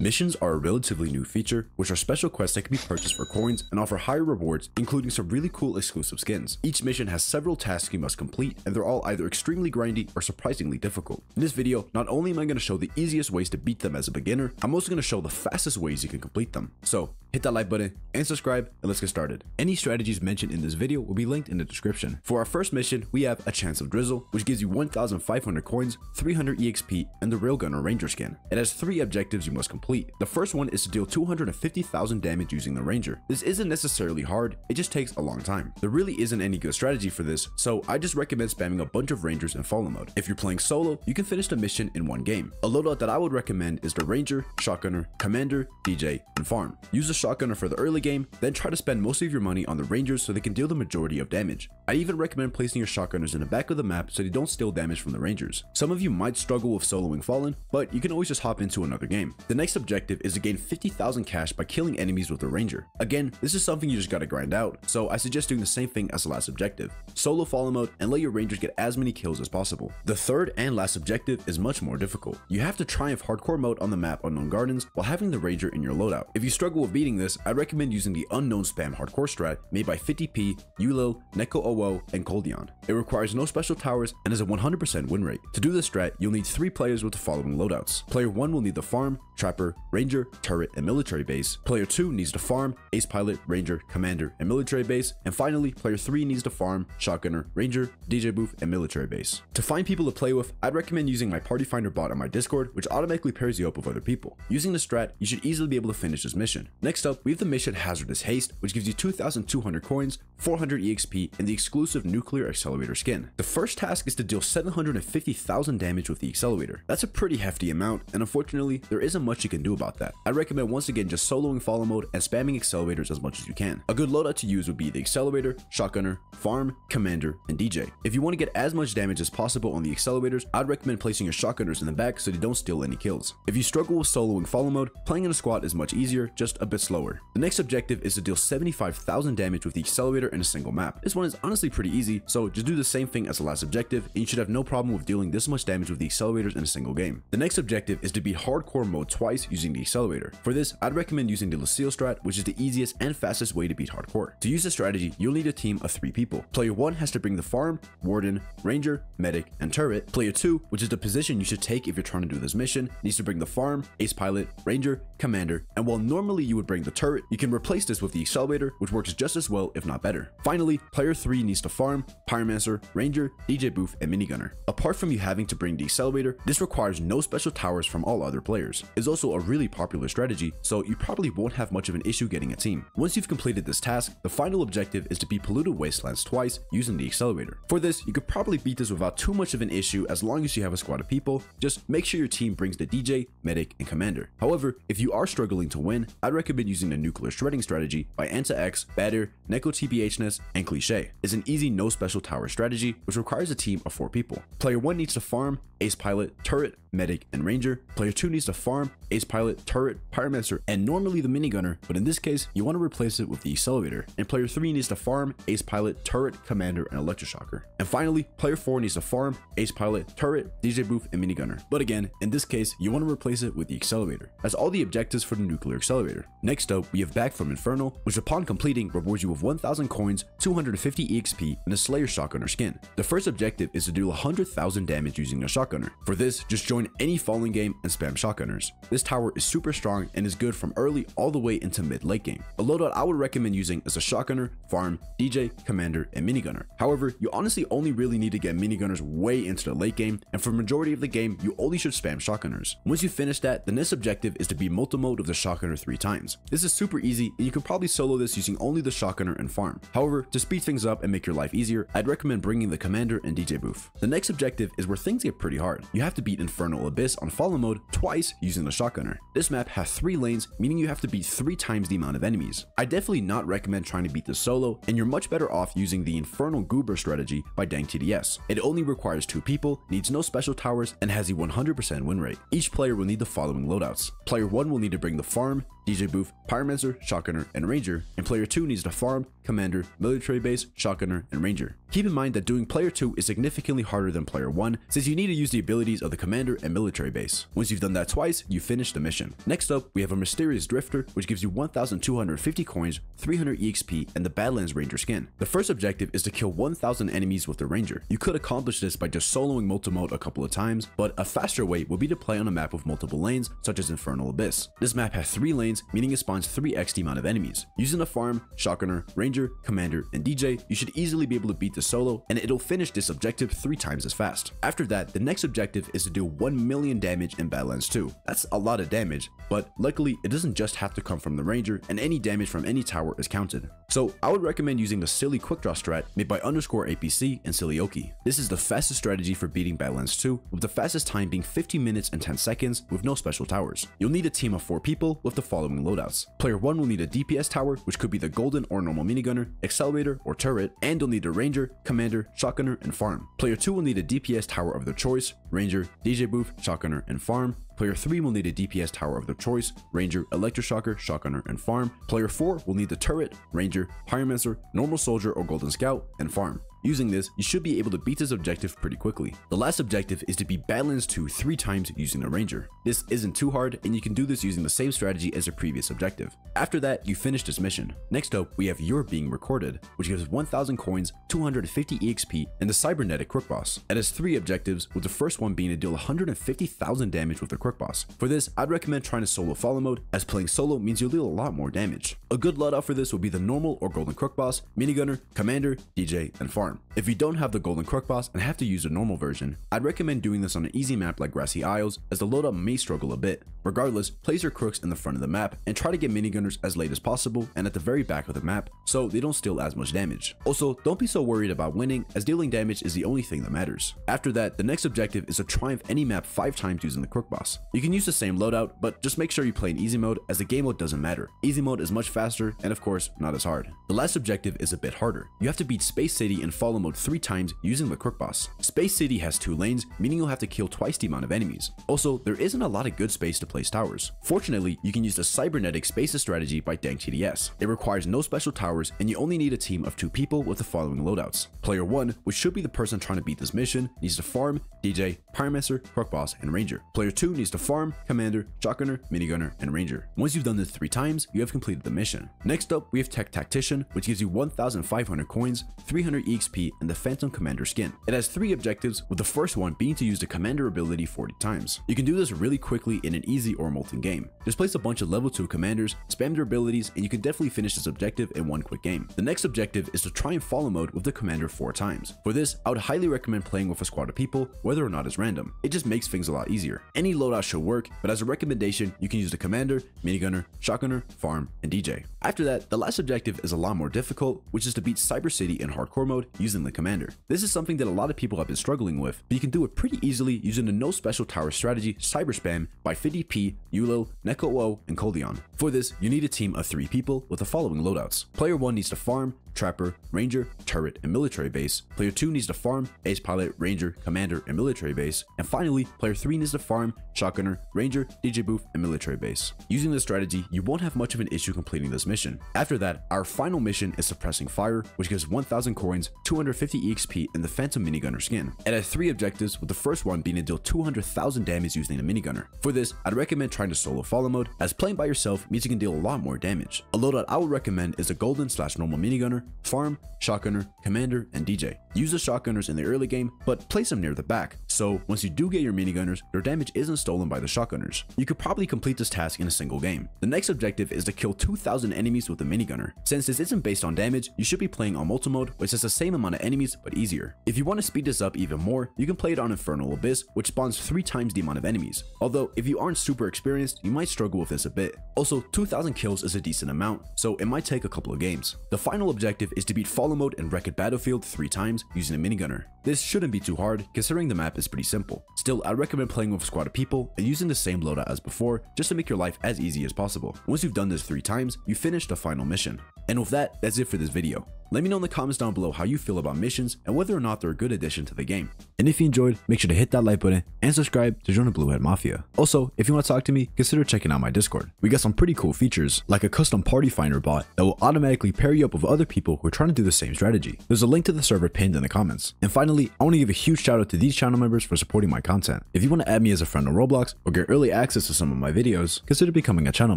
Missions are a relatively new feature, which are special quests that can be purchased for coins and offer higher rewards, including some really cool exclusive skins. Each mission has several tasks you must complete, and they're all either extremely grindy or surprisingly difficult. In this video, not only am I going to show the easiest ways to beat them as a beginner, I'm also going to show the fastest ways you can complete them. So, hit that like button and subscribe, and let's get started. Any strategies mentioned in this video will be linked in the description. For our first mission, we have a Chance of Drizzle, which gives you 1,500 coins, 300 EXP, and the Railgunner Ranger skin. It has three objectives you must complete. The first one is to deal 250,000 damage using the Ranger. This isn't necessarily hard, it just takes a long time. There really isn't any good strategy for this, so I just recommend spamming a bunch of Rangers in Fallen mode. If you're playing solo, you can finish the mission in one game. A loadout that I would recommend is the Ranger, Shotgunner, Commander, DJ, and Farm. Use the Shotgunner for the early game, then try to spend most of your money on the Rangers so they can deal the majority of damage. I even recommend placing your Shotgunners in the back of the map so they don't steal damage from the Rangers. Some of you might struggle with soloing Fallen, but you can always just hop into another game. The next objective is to gain 50,000 cash by killing enemies with the Ranger. Again, this is something you just gotta grind out, so I suggest doing the same thing as the last objective. Solo Fallen mode and let your Rangers get as many kills as possible. The third and last objective is much more difficult. You have to triumph hardcore mode on the map Unknown Gardens while having the Ranger in your loadout. If you struggle with beating this, I'd recommend using the Unknown Spam hardcore strat made by 50p, Ulil, Neko OO, and Coldion. It requires no special towers and has a 100% win rate. To do this strat, you'll need 3 players with the following loadouts. Player 1 will need the farm, trapper, ranger, turret, and military base. Player 2 needs the farm, ace pilot, ranger, commander, and military base. And finally, player 3 needs the farm, shotgunner, ranger, DJ booth, and military base. To find people to play with, I'd recommend using my party finder bot on my Discord, which automatically pairs you up with other people. Using the strat, you should easily be able to finish this mission. Next up, we have the mission Hazardous Haste, which gives you 2,200 coins, 400 EXP, and the exclusive Nuclear Accelerator skin. The first task is to deal 750,000 damage with the accelerator. That's a pretty hefty amount, and unfortunately, there isn't much you can do about that. I recommend once again just soloing Fallen mode and spamming accelerators as much as you can. A good loadout to use would be the accelerator, shotgunner, farm, commander, and DJ. If you want to get as much damage as possible on the accelerators, I'd recommend placing your shotgunners in the back so they don't steal any kills. If you struggle with soloing Fallen mode, playing in a squad is much easier, just a bit slower. The next objective is to deal 75,000 damage with the accelerator in a single map. This one is honestly pretty easy, so just do the same thing as the last objective, and you should have no problem with dealing this much damage with the accelerators in a single game. The next objective is to beat hardcore mode twice using the accelerator. For this, I'd recommend using the Lucille strat, which is the easiest and fastest way to beat hardcore. To use this strategy, you'll need a team of 3 people. Player 1 has to bring the farm, warden, ranger, medic, and turret. Player 2, which is the position you should take if you're trying to do this mission, needs to bring the farm, ace pilot, ranger, commander, and while normally you would bring the turret, you can replace this with the accelerator, which works just as well if not better. Finally, player 3 needs to farm, pyromancer, ranger, DJ booth, and minigunner. Apart from you having to bring the accelerator, this requires no special towers from all other players. It's also a really popular strategy, so you probably won't have much of an issue getting a team. Once you've completed this task, the final objective is to beat polluted wastelands twice using the accelerator. For this, you could probably beat this without too much of an issue as long as you have a squad of people, just make sure your team brings the DJ, medic, and commander. However, if you are struggling to win, I'd recommend using the nuclear shredding strategy by Anta X, Batter, Neko TBHness, and Cliche. It's an easy no special tower strategy, which requires a team of 4 people. Player 1 needs to farm, ace pilot, turret, medic, and ranger. Player 2 needs to farm, ace pilot, turret, pyromancer, and normally the minigunner, but in this case, you want to replace it with the accelerator. And player 3 needs to farm, ace pilot, turret, commander, and electroshocker. And finally, player 4 needs to farm, ace pilot, turret, DJ booth, and minigunner. But again, in this case, you want to replace it with the accelerator. That's all the objectives for the nuclear accelerator. Next up, we have Back from Infernal, which upon completing rewards you with 1000 coins, 250 EXP, and a Slayer Shotgunner skin. The first objective is to do 100,000 damage using a shotgunner. For this, just join any Fallen game and spam shotgunners. This tower is super strong and is good from early all the way into mid late game. A loadout I would recommend using is a shotgunner, farm, DJ, commander, and minigunner. However, you honestly only really need to get minigunners way into the late game, and for majority of the game, you only should spam shotgunners. Once you finish that, the next objective is to be Molten mode of the shotgunner three times. This is super easy, and you can probably solo this using only the shotgunner and farm. However, to speed things up and make your life easier, I'd recommend bringing the commander and DJ booth. The next objective is where things get pretty hard. You have to beat Infernal Abyss on Fallen mode twice using the shotgunner. This map has three lanes, meaning you have to beat three times the amount of enemies. I definitely not recommend trying to beat this solo, and you're much better off using the Infernal Goober strategy by Dank TDS. It only requires two people, needs no special towers, and has a 100% win rate. Each player will need the following loadouts. Player 1 will need to bring the farm, DJ Booth, Pyromancer, Shotgunner, and Ranger, and player 2 needs to farm, Commander, Military Base, Shotgunner, and Ranger. Keep in mind that doing player 2 is significantly harder than player 1 since you need to use the abilities of the Commander and military base. Once you've done that twice, you finish the mission. Next up, we have a mysterious drifter, which gives you 1,250 coins, 300 EXP, and the Badlands Ranger skin. The first objective is to kill 1,000 enemies with the Ranger. You could accomplish this by just soloing Molten mode a couple of times, but a faster way would be to play on a map with multiple lanes, such as Infernal Abyss. This map has 3 lanes, meaning it spawns 3x the amount of enemies. Using a farm, shotgunner, ranger, commander, and DJ, you should easily be able to beat the solo, and it'll finish this objective 3 times as fast. After that, the next objective is to do 1 million damage in Badlands 2. That's a lot of damage, but luckily it doesn't just have to come from the ranger, and any damage from any tower is counted. So I would recommend using the silly quick draw strat made by underscore APC and Silly This is the fastest strategy for beating Badlands 2, with the fastest time being 15 minutes and 10 seconds with no special towers. You'll need a team of 4 people with the following loadouts. Player 1 will need a DPS tower, which could be the golden or normal minigunner, accelerator, or turret, and you'll need a ranger, commander, shotgunner, and farm. Player 2 will need a DPS tower of their choice, ranger, DJ shotgunner, and farm, Player 3 will need a DPS tower of their choice, Ranger, Electroshocker, Shotgunner, and Farm. Player 4 will need the Turret, Ranger, Pyromancer, Normal Soldier or Golden Scout, and Farm. Using this, you should be able to beat this objective pretty quickly. The last objective is to be Badlands 2 three times using the Ranger. This isn't too hard, and you can do this using the same strategy as the previous objective. After that, you finish this mission. Next up, we have You're Being Recorded, which gives 1000 coins, 250 EXP, and the Cybernetic Crook Boss. It has three objectives, with the first one being to deal 150,000 damage with the Crook Boss. For this, I'd recommend trying to solo Fallen mode, as playing solo means you'll deal a lot more damage. A good loadout for this would be the normal or golden Crook Boss, minigunner, commander, DJ, and farm. If you don't have the Golden Crook Boss and have to use a normal version, I'd recommend doing this on an easy map like Grassy Isles as the loadout may struggle a bit. Regardless, place your crooks in the front of the map and try to get minigunners as late as possible and at the very back of the map so they don't steal as much damage. Also, don't be so worried about winning as dealing damage is the only thing that matters. After that, the next objective is to triumph any map 5 times using the Crook Boss. You can use the same loadout, but just make sure you play in easy mode as the game mode doesn't matter. Easy mode is much faster and of course, not as hard. The last objective is a bit harder. You have to beat Space City in Fallen mode 3 times using the Crook Boss. Space City has 2 lanes, meaning you'll have to kill twice the amount of enemies. Also, there isn't a lot of good space to place towers. Fortunately, you can use the Cybernetic Spaces strategy by Dank TDS. It requires no special towers and you only need a team of 2 people with the following loadouts. Player 1, which should be the person trying to beat this mission, needs to farm, DJ, Pyromancer, Crook Boss, and Ranger. Player 2 needs to farm, Commander, Shotgunner, Minigunner, and Ranger. Once you've done this 3 times, you have completed the mission. Next up, we have Tech Tactician, which gives you 1,500 coins, 300 EXP, and the Phantom Commander skin. It has 3 objectives, with the first one being to use the Commander ability 40 times. You can do this really quickly in an easy or molten game game. Just place a bunch of level 2 commanders, spam their abilities, and you can definitely finish this objective in one quick game. The next objective is to try and Fallen mode with the commander 4 times. For this, I would highly recommend playing with a squad of people, whether or not it's random. It just makes things a lot easier. Any loadout should work, but as a recommendation, you can use the commander, minigunner, shotgunner, farm, and DJ. After that, the last objective is a lot more difficult, which is to beat Cyber City in hardcore mode using the commander. This is something that a lot of people have been struggling with, but you can do it pretty easily using the no special tower strategy Cyber Spam by 50p, Yulo, Neko and Koldion. For this, you need a team of 3 people with the following loadouts. Player 1 needs to farm, Trapper, Ranger, Turret, and Military Base. Player 2 needs to farm, Ace Pilot, Ranger, Commander, and Military Base. And finally, Player 3 needs to farm, Shotgunner, Ranger, DJ Booth, and Military Base. Using this strategy, you won't have much of an issue completing this mission. After that, our final mission is Suppressing Fire, which gives 1000 coins, 250 EXP, and the Phantom Minigunner skin. It has 3 objectives, with the first one being to deal 200,000 damage using the minigunner. For this, I'd recommend trying to solo Fallen mode, as playing by yourself means you can deal a lot more damage. A loadout I would recommend is a golden slash normal minigunner, farm, shotgunner, commander, and DJ. Use the shotgunners in the early game, but place them near the back, so once you do get your minigunners, their damage isn't stolen by the shotgunners. You could probably complete this task in a single game. The next objective is to kill 2000 enemies with a minigunner. Since this isn't based on damage, you should be playing on Molten mode, which has the same amount of enemies but easier. If you want to speed this up even more, you can play it on Infernal Abyss, which spawns 3 times the amount of enemies. Although, if you aren't super experienced, you might struggle with this a bit. Also, 2000 kills is a decent amount, so it might take a couple of games. The final objective is to beat Fallen Mode and Wrecked Battlefield 3 times using a minigunner. This shouldn't be too hard, considering the map is pretty simple. Still, I'd recommend playing with a squad of people and using the same loadout as before, just to make your life as easy as possible. Once you've done this 3 times, you finish the final mission. And with that, that's it for this video. Let me know in the comments down below how you feel about missions and whether or not they're a good addition to the game. And if you enjoyed, make sure to hit that like button and subscribe to join the Blue Head Mafia. Also, if you want to talk to me, consider checking out my Discord. We got some pretty cool features, like a custom party finder bot that will automatically pair you up with other people who are trying to do the same strategy. There's a link to the server pinned in the comments. And finally, I want to give a huge shout out to these channel members for supporting my content. If you want to add me as a friend on Roblox or get early access to some of my videos, consider becoming a channel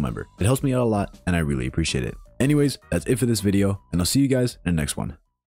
member. It helps me out a lot and I really appreciate it. Anyways, that's it for this video, and I'll see you guys in the next one.